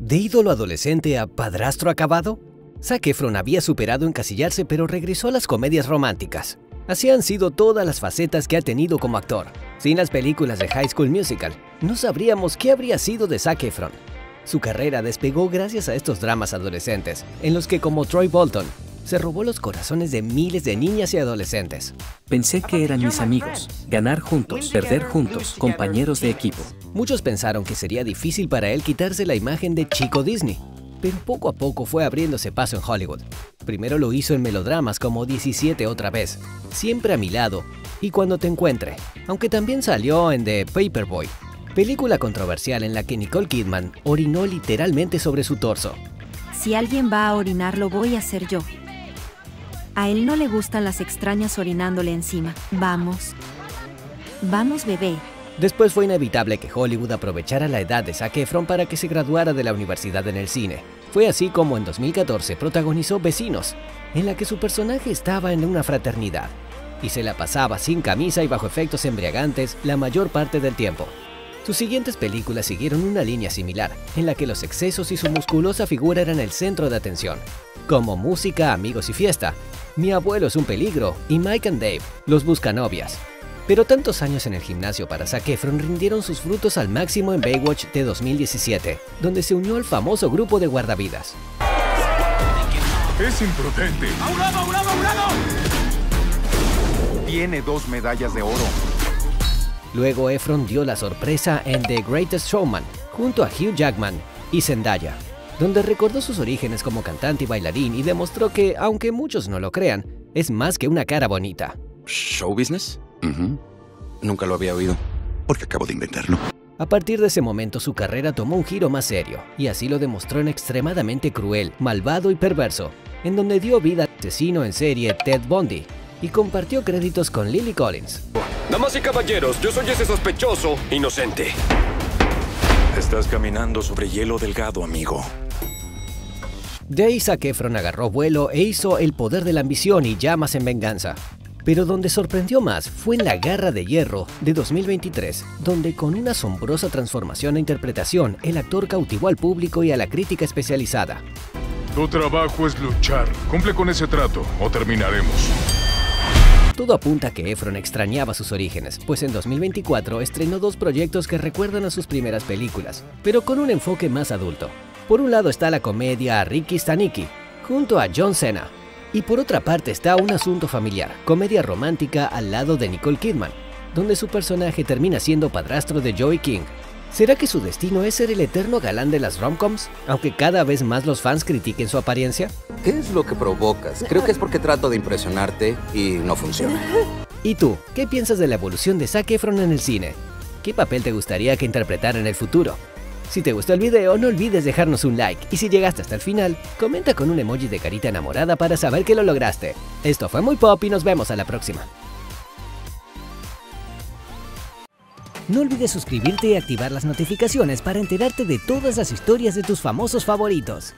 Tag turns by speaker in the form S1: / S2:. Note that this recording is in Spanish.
S1: ¿De ídolo adolescente a padrastro acabado? Zac Efron había superado encasillarse pero regresó a las comedias románticas. Así han sido todas las facetas que ha tenido como actor. Sin las películas de High School Musical, no sabríamos qué habría sido de Zac Efron. Su carrera despegó gracias a estos dramas adolescentes, en los que como Troy Bolton, se robó los corazones de miles de niñas y adolescentes.
S2: Pensé que eran mis amigos, ganar juntos, perder juntos, compañeros de equipo.
S1: Muchos pensaron que sería difícil para él quitarse la imagen de chico Disney, pero poco a poco fue abriéndose paso en Hollywood. Primero lo hizo en melodramas como 17 otra vez, Siempre a mi lado y Cuando te encuentre, aunque también salió en The Paperboy, película controversial en la que Nicole Kidman orinó literalmente sobre su torso.
S3: Si alguien va a orinar, lo voy a hacer yo. A él no le gustan las extrañas orinándole encima. Vamos. Vamos, bebé.
S1: Después fue inevitable que Hollywood aprovechara la edad de Zac Efron para que se graduara de la universidad en el cine. Fue así como en 2014 protagonizó Vecinos, en la que su personaje estaba en una fraternidad y se la pasaba sin camisa y bajo efectos embriagantes la mayor parte del tiempo. Sus siguientes películas siguieron una línea similar, en la que los excesos y su musculosa figura eran el centro de atención, como Música, Amigos y Fiesta, Mi abuelo es un peligro y Mike and Dave, Los Buscanovias. Pero tantos años en el gimnasio para Zac Efron rindieron sus frutos al máximo en Baywatch de 2017, donde se unió al famoso grupo de guardavidas.
S4: Es imprudente.
S5: ¡A un lado, a un lado, a un lado!
S4: Tiene dos medallas de oro.
S1: Luego Efron dio la sorpresa en The Greatest Showman, junto a Hugh Jackman y Zendaya, donde recordó sus orígenes como cantante y bailarín y demostró que, aunque muchos no lo crean, es más que una cara bonita.
S6: ¿Show business? Nunca lo había oído, porque acabo de inventarlo.
S1: A partir de ese momento su carrera tomó un giro más serio, y así lo demostró en extremadamente cruel, malvado y perverso, en donde dio vida al asesino en serie Ted Bundy, y compartió créditos con Lily Collins.
S7: Damas y caballeros, yo soy ese sospechoso inocente.
S6: Estás caminando sobre hielo delgado, amigo.
S1: De ahí Zac Efron agarró vuelo e hizo El poder de la ambición y Llamas en venganza. Pero donde sorprendió más fue en La Garra de Hierro de 2023, donde con una asombrosa transformación e interpretación, el actor cautivó al público y a la crítica especializada.
S4: Tu trabajo es luchar. Cumple con ese trato o terminaremos.
S1: Todo apunta a que Efron extrañaba sus orígenes, pues en 2024 estrenó dos proyectos que recuerdan a sus primeras películas, pero con un enfoque más adulto. Por un lado está la comedia Ricky Staniki, junto a John Cena, y por otra parte está Un Asunto Familiar, comedia romántica al lado de Nicole Kidman, donde su personaje termina siendo padrastro de Joey King. ¿Será que su destino es ser el eterno galán de las romcoms, aunque cada vez más los fans critiquen su apariencia?
S8: ¿Qué es lo que provocas? Creo que es porque trato de impresionarte y no funciona.
S1: ¿Y tú, qué piensas de la evolución de Zac Efron en el cine? ¿Qué papel te gustaría que interpretara en el futuro? Si te gustó el video, no olvides dejarnos un like y si llegaste hasta el final, comenta con un emoji de carita enamorada para saber que lo lograste. Esto fue muy pop y nos vemos a la próxima. No olvides suscribirte y activar las notificaciones para enterarte de todas las historias de tus famosos favoritos.